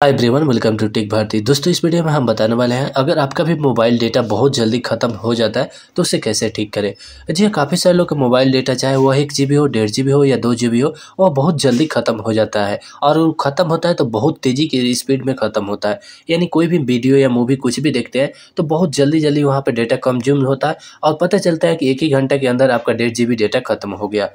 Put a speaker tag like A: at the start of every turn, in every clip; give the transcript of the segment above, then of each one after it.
A: Hi everyone welcome to tech Bharati दोस्तों, इस video में हम बताने वाले हैं, अगर आपका भी मोबाइल डेटा बहुत जल्दी ख़त्म हो जाता है तो उसे कैसे ठीक करें? जी हाँ काफ़ी सारे लोग का मोबाइल डेटा, चाहे वह एक जीबी हो, डेढ़ जीबी हो, या दो जीबी हो वह बहुत जल्दी ख़त्म हो जाता है। और ख़त्म होता है तो बहुत तेज़ी की स्पीड में ख़त्म होता है। यानी कोई भी वीडियो या मूवी कुछ भी देखते हैं तो बहुत जल्दी जल्दी वहाँ पर डेटा कंज्यूम होता है, और पता चलता है कि एक ही घंटे के अंदर आपका डेढ़ जी डेटा खत्म हो गया।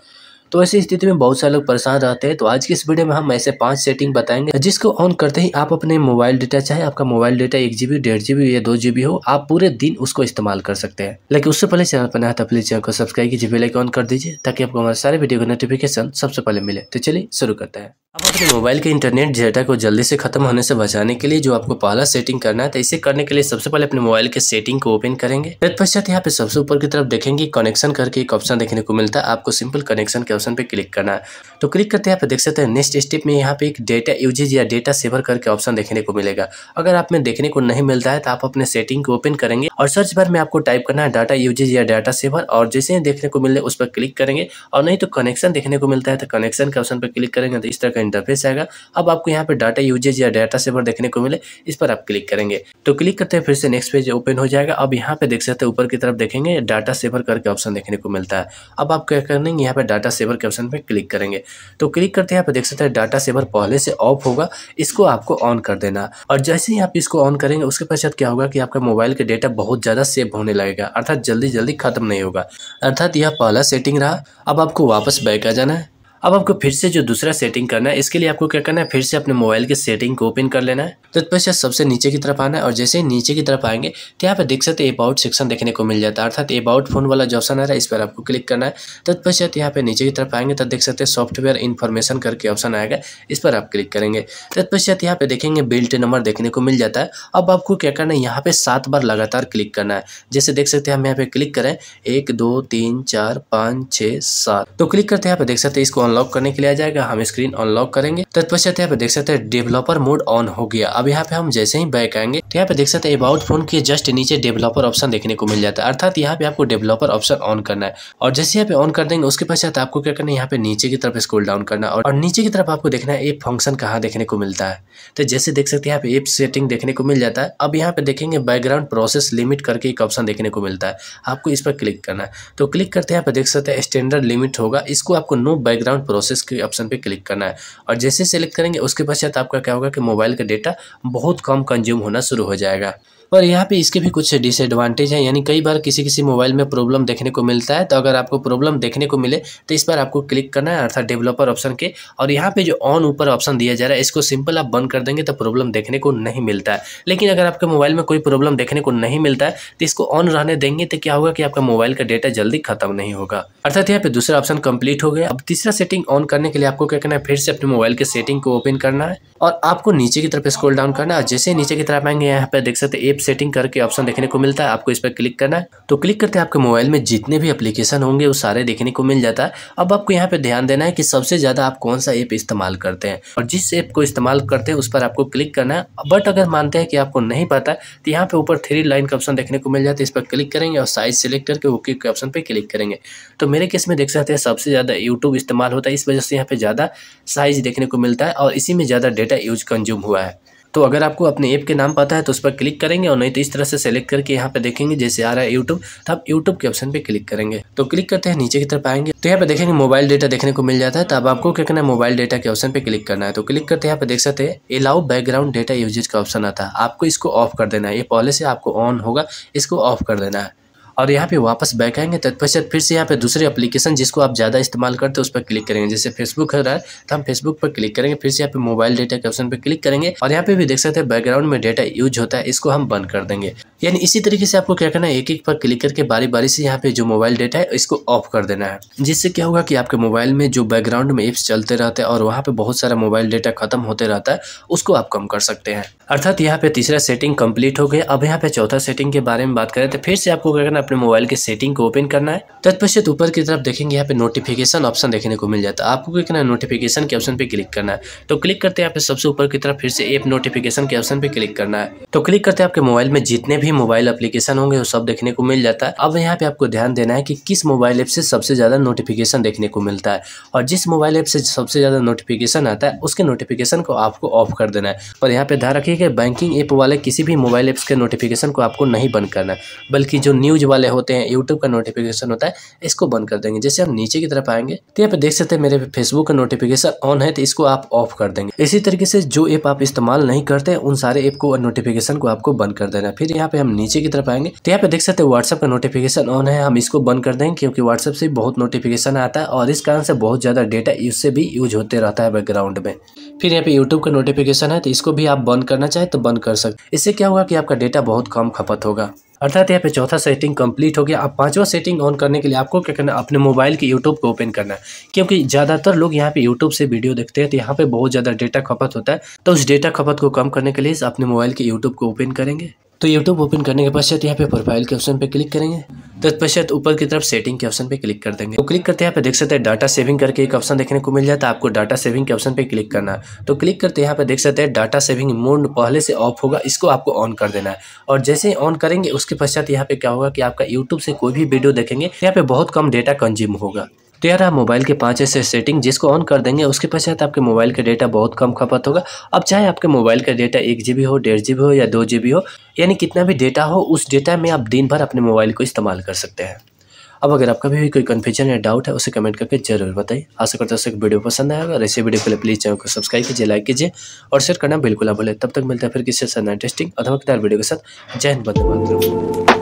A: तो ऐसी स्थिति में बहुत सारे लोग परेशान रहते हैं। तो आज की इस वीडियो में हम ऐसे पाँच सेटिंग बताएँगे, जिसको ऑन करते ही आप अपने मोबाइल डेटा चाहे आपका मोबाइल डेटा एक जीबी डेढ़ जीबी या दो जीबी हो, आप पूरे दिन उसको इस्तेमाल कर सकते हैं। लेकिन उससे पहले चैनल पर नया था प्लीज़ चैनल को सब्सक्राइब कीजिए बेलाइक ऑन कर दीजिए, ताकि आपको हमारे सारे वीडियो का नोटिफिकेशन सबसे पहले मिले। तो चलिए शुरू करते हैं। अब अपने मोबाइल के इंटरनेट डेटा को जल्दी से खत्म होने से बचाने के लिए जो आपको पहला सेटिंग करना है तो इसे करने के लिए सबसे पहले अपने मोबाइल के सेटिंग को ओपन करेंगे। तत्पश्चात यहाँ पे सबसे ऊपर की तरफ़ देखेंगे कनेक्शन करके एक ऑप्शन देखने को मिलता है। आपको सिंपल कनेक्शन के ऑप्शन पे क्लिक करना है। तो क्लिक करते हैं आप देख सकते हैं नेक्स्ट स्टेप में यहाँ पे एक डेटा यूजेज या डेटा सेवर करके ऑप्शन देखने को मिलेगा। अगर आप में देखने को नहीं मिलता है तो आप अपने सेटिंग को ओपन करेंगे और सर्च बार में आपको टाइप करना है डाटा यूजेज या डाटा सेवर और जैसे देखने को मिले उस पर क्लिक करेंगे। और नहीं तो कनेक्शन देखने को मिलता है तो कनेक्शन के ऑप्शन पर क्लिक करेंगे। तो इस तरह इंटरफेस आएगा। अब आपको यहाँ पे डाटा यूजेज या डाटा सेवर देखने को मिले, इस पर आप क्लिक करेंगे। तो क्लिक करते हैं, फिर से नेक्स्ट पेज ओपन हो जाएगा। अब यहाँ पे देख सकते हैं, ऊपर की तरफ़ देखेंगे डाटा सेवर करके ऑप्शन देखने को मिलता है। अब आप क्या करेंगे, यहाँ पे डाटा सेवर के ऑप्शन पे क्लिक करेंगे। तो क्लिक करते यहाँ पे देख सकते हैं डाटा सेवर पहले से ऑफ़ होगा, इसको आपको ऑन कर देना। और जैसे ही आप इसको ऑन करेंगे, उसके पश्चात क्या होगा कि आपका मोबाइल का डेटा बहुत ज़्यादा सेव होने लगेगा, अर्थात जल्दी जल्दी खत्म नहीं होगा। अर्थात यह पहला सेटिंग रहा। अब आपको वापस बैक आ जाना है। अब आपको फिर से जो दूसरा सेटिंग करना है, इसके लिए आपको क्या करना है? फिर से अपने मोबाइल के सेटिंग को ओपन कर लेना है। तत्पश्चात सबसे नीचे की तरफ़ आना है और जैसे ही नीचे की तरफ़ आएँगे तो यहाँ पे देख सकते हैं अबाउट सेक्शन देखने को मिल जाता है। अर्थात अबाउट फ़ोन वाला जो ऑप्शन आ रहा है, इस पर आपको क्लिक करना है। तत्पश्चात यहाँ पे नीचे की तरफ़ आएँगे तो देख सकते हैं सॉफ्टवेयर इन्फॉर्मेशन करके ऑप्शन आएगा। इस पर आप क्लिक करेंगे। तत्पश्चात यहाँ पे देखेंगे बिल्ट नंबर देखने को मिल जाता है। अब आपको क्या करना है? यहाँ पे सात बार लगातार क्लिक करना है। जैसे देख सकते हैं हम यहाँ पे क्लिक करें। एक, दो, तीन, चार, पाँच, छः, सात। तो क्लिक करते हैं, यहाँ पे देख सकते हैं इसको अनलॉक करने के लिए आ जाएगा, हम स्क्रीन अनलॉक करेंगे। तत्पश्चात यहाँ पे देख सकते हैं डेवलपर मोड ऑन हो गया। अब यहाँ पे हम जैसे ही बैक आएँगे तो यहाँ पे देख सकते हैं अबाउट फ़ोन के जस्ट नीचे डेवलपर ऑप्शन देखने को मिल जाता है। अर्थात यहाँ पे आपको डेवलपर ऑप्शन ऑन करना है। और जैसे यहाँ पे ऑन कर देंगे, उसके पश्चात आपको क्या करना है, यहाँ पे नीचे की तरफ़ स्क्रॉल डाउन करना है। और नीचे की तरफ़ आपको देखना है एप फ़ंक्शन कहाँ देखने को मिलता है। तो जैसे देख सकते हैं, यहाँ पे एप सेटिंग देखने को मिल जाता है। अब यहाँ पे देखेंगे बैकग्राउंड प्रोसेस लिमिट करके एक ऑप्शन देखने को मिलता है। आपको इस पर क्लिक करना है। तो क्लिक करते हैं, यहाँ पे देख सकते हैं स्टैंडर्ड लिमिट होगा। इसको आपको नो बैकग्राउंड प्रोसेस के ऑप्शन पे क्लिक करना है। और जैसे सेलेक्ट करेंगे, उसके पश्चात आपका क्या होगा कि मोबाइल का डेटा बहुत कम कंज्यूम होना शुरू हो जाएगा। और यहाँ पे इसके भी कुछ डिसएडवांटेज हैं, यानी कई बार किसी किसी मोबाइल में प्रॉब्लम देखने को मिलता है तो अगर आपको प्रॉब्लम देखने को मिले तो इस पर आपको क्लिक करना है, अर्थात डेवलपर ऑप्शन के। और यहाँ पे जो ऑन ऊपर ऑप्शन दिया जा रहा है, इसको सिंपल आप बंद कर देंगे तो प्रॉब्लम देखने को नहीं मिलता है। लेकिन अगर आपके मोबाइल में कोई प्रॉब्लम देखने को नहीं मिलता है तो इसको ऑन रहने देंगे तो क्या होगा कि आपका मोबाइल का डेटा जल्दी खत्म नहीं होगा। अर्थात यहाँ पे दूसरा ऑप्शन कंप्लीट हो गया। अब तीसरा सेटिंग ऑन करने के लिए आपको क्या करना है, फिर से अपने मोबाइल के सेटिंग को ओपन करना है। और आपको नीचे की तरफ़ स्क्रॉल डाउन करना है जैसे नीचे की तरफ़ आएँगे, यहाँ पे देख सकते हैं सेटिंग करके ऑप्शन देखने को मिलता है, आपको इस पर क्लिक करना है। तो क्लिक करते हैं आपके मोबाइल में जितने भी एप्लीकेशन होंगे, वो सारे देखने को मिल जाता है। अब आपको यहाँ पे ध्यान देना है कि सबसे ज़्यादा आप कौन सा ऐप इस्तेमाल करते हैं। और जिस ऐप को इस्तेमाल करते हैं, उस पर आपको क्लिक करना है। बट अगर मानते हैं कि आपको नहीं पता तो यहाँ पे ऊपर थ्री लाइन का ऑप्शन देखने को मिल जाता है, इस पर क्लिक करेंगे और साइज़ सेलेक्ट करके ओके के ऑप्शन पर क्लिक करेंगे। तो मेरे केस में देख सकते हैं, सबसे ज़्यादा यूट्यूब इस्तेमाल होता है, इस वजह से यहाँ पे ज़्यादा साइज़ देखने को मिलता है और इसी में ज़्यादा डेटा यूज़ कंज्यूम हुआ है। तो अगर आपको अपने ऐप के नाम पता है तो उस पर क्लिक करेंगे और नहीं तो इस तरह से सेलेक्ट करके यहाँ पे देखेंगे, जैसे आ रहा है यूट्यूब तो आप यूट्यूब के ऑप्शन पे क्लिक करेंगे। तो क्लिक करते हैं, नीचे की तरफ़ आएँगे। तो यहाँ पे देखेंगे मोबाइल डेटा देखने को मिल जाता है। तो अब आपको क्या करना है मोबाइल डेटा के ऑप्शन पे क्लिक करना है। तो क्लिक करते हैं यहाँ पे देख सकते हैं एलाउ बैकग्राउंड डेटा यूजेज का ऑप्शन आता है। आपको इसको ऑफ़ कर देना है। ये पहले से आपको ऑन होगा, इसको ऑफ़ कर देना है। और यहाँ पे वापस बैक आएँगे तत्पश्चात फिर से यहाँ पे दूसरे एप्लीकेशन जिसको आप ज़्यादा इस्तेमाल करते हैं, उस पर क्लिक करेंगे। जैसे फेसबुक है रहा है तो हम फेसबुक पर क्लिक करेंगे, फिर से यहाँ पे मोबाइल डेटा के ऑप्शन पर क्लिक करेंगे और यहाँ पे भी देख सकते हैं बैकग्राउंड में डेटा यूज़ होता है, इसको हम बंद कर देंगे। यानी इसी तरीके से आपको क्या करना है एक एक पर क्लिक करके बारी बारी से यहाँ पे जो मोबाइल डेटा है, इसको ऑफ़ कर देना है। जिससे क्या होगा कि आपके मोबाइल में जो बैकग्राउंड में एप्स चलते रहते हैं और वहाँ पे बहुत सारा मोबाइल डेटा खत्म होते रहता है, उसको आप कम कर सकते हैं। अर्थात यहाँ पे तीसरा सेटिंग कंप्लीट हो गया। अब यहाँ पे चौथा सेटिंग के बारे में बात करें तो फिर से आपको क्या करना अपने मोबाइल के सेटिंग को ओपन करना है। तत्पश्चात ऊपर की तरफ़ देखेंगे यहाँ पे नोटिफिकेशन ऑप्शन देखने को मिल जाता है। आपको क्या करना है? नोटिफिकेशन के ऑप्शन पे क्लिक करना है। तो क्लिक करते हैं यहाँ पे सबसे ऊपर की तरफ़ फिर से ऐप नोटिफिकेशन के ऑप्शन पे क्लिक करना है। तो क्लिक करते हैं आपके मोबाइल में जितने भी मोबाइल एप्लीकेशन होंगे, वो सब देखने को मिल जाता है। अब यहाँ पे आपको ध्यान देना है कि किस मोबाइल ऐप से सबसे ज़्यादा नोटिफिकेशन देखने को मिलता है। और जिस मोबाइल ऐप से सबसे ज़्यादा नोटिफिकेशन आता है, उसके नोटिफिकेशन को आपको ऑफ़ कर देना है। और यहाँ पे ध्यान रखिए कि बैंकिंग ऐप वाले किसी भी मोबाइल ऐप्स के नोटिफिकेशन को आपको नहीं बंद करना है। बल्कि जो न्यूज़ वाले होते हैं यूट्यूब का नोटिफिकेशन होता है, इसको बंद कर देंगे। जैसे हम नीचे की तरफ़ आएँगे तो यहाँ पे देख सकते हैं मेरे फेसबुक का नोटिफिकेशन ऑन है तो इसको आप ऑफ़ कर देंगे। इसी तरीके से जो ऐप आप इस्तेमाल नहीं करते उन सारे ऐप को नोटिफिकेशन को आपको बंद कर देना फिर यहाँ पे हम नीचे की तरफ़ आएँगे तो यहाँ पे देख सकते हैं व्हाट्सएप का नोटिफिकेशन ऑन है। हम इसको बंद कर देंगे, क्योंकि व्हाट्सएप से बहुत नोटिफिकेशन आता है, और इस कारण से बहुत ज़्यादा डेटा इससे भी यूज़ होते रहता है बैकग्राउंड में। फिर यहाँ पे यूट्यूब का नोटिफिकेशन है तो इसको भी आप बंद करना चाहे तो बंद कर सकते इससे क्या होगा कि आपका डेटा बहुत कम खपत होगा। अर्थात यहाँ पे चौथा सेटिंग कंप्लीट हो गया। अब पांचवा सेटिंग ऑन करने के लिए आपको क्या करना अपने मोबाइल के यूट्यूब को ओपन करना है। क्योंकि ज़्यादातर लोग यहाँ पे यूट्यूब से वीडियो देखते हैं तो यहाँ पे बहुत ज़्यादा डेटा खपत होता है। तो उस डेटा खपत को कम करने के लिए अपने मोबाइल के यूट्यूब को ओपन करेंगे। तो यूट्यूब ओपन करने के पश्चात यहाँ पे प्रोफ़ाइल के ऑप्शन पे क्लिक करेंगे। तत्पश्चात तो ऊपर की तरफ़ सेटिंग के ऑप्शन पे क्लिक कर देंगे। तो क्लिक करते यहाँ पे देख सकते हैं डाटा सेविंग करके एक ऑप्शन देखने को मिल जाता है, आपको डाटा सेविंग के ऑप्शन पे क्लिक करना है। तो क्लिक करते यहाँ पे देख सकते हैं डाटा सेविंग मोड पहले से ऑफ़ होगा, इसको आपको ऑन कर देना है। और जैसे ऑन करेंगे, उसके पश्चात यहाँ पे क्या होगा कि आपका यूट्यूब से कोई भी वीडियो देखेंगे, यहाँ पे बहुत कम डेटा कंज्यूम होगा। तो यार आप मोबाइल के पाँच ऐसे सेटिंग जिसको ऑन कर देंगे, उसके पश्चात आपके मोबाइल का डेटा बहुत कम खपत होगा। अब चाहे आपके मोबाइल का डेटा एक जी हो, डेढ़ जी हो या दो जीबी हो, यानी कितना भी डेटा हो, उस डेटा में आप दिन भर अपने मोबाइल को इस्तेमाल कर सकते हैं। अब अगर आपका भी कोई कन्फ्यूज़न या डाउट है, उसे कमेंट करके ज़रूर बताइए। आशा करता हूँ वीडियो पसंद आएगा और ऐसे वीडियो के लिए प्लीज़ चैनल को सब्सक्राइब कीजिए लाइक कीजिए और शेयर करना बिल्कुल ना भूलें। तब तक मिलता है फिर किसी से नया टेस्टिंग और वीडियो के साथ। जय हिंद बंदे